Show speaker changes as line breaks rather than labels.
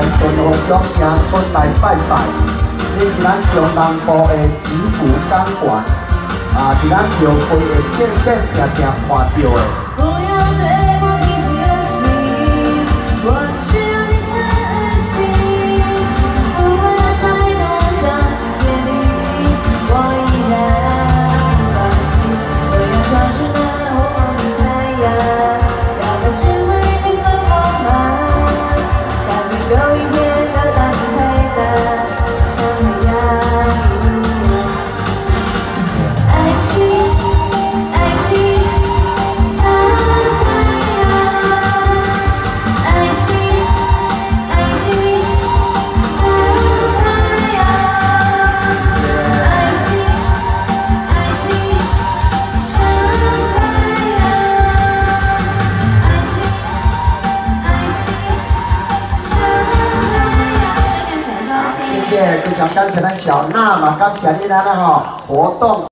来顺风中行出来拜拜，这是咱中南部的祈福港湾，啊，是咱庙会的见证常常看到的。谢谢，非常感谢咱小娜嘛，刚才你咱的哈活动。